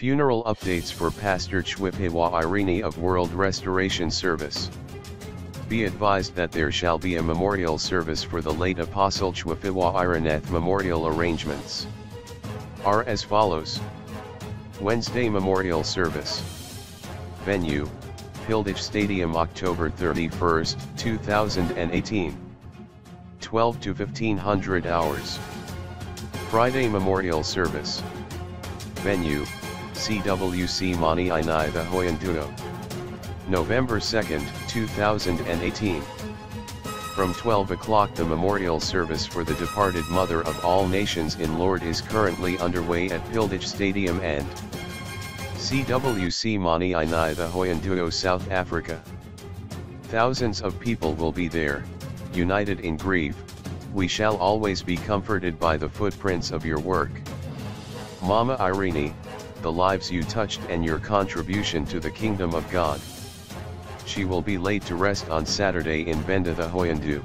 Funeral updates for Pastor Tshifhiwa Irene of World Restoration Service. Be advised that there shall be a memorial service for the late Apostle Tshifhiwa Ireneth memorial arrangements. Are as follows. Wednesday Memorial Service. Venue, Pilditch Stadium October 31, 2018. 12 to 1500 hours. Friday Memorial Service. Venue, CWC Mani Inai Thohoyandou. November 2, 2018. From 12 o'clock the memorial service for the departed Mother of all nations in Lord is currently underway at Pilditch Stadium and CWC Mani Inai Thohoyandou South Africa. Thousands of people will be there, united in grief, we shall always be comforted by the footprints of your work. Mama Irene, the lives you touched and your contribution to the kingdom of God. She will be laid to rest on Saturday in Venda the Hoyandu.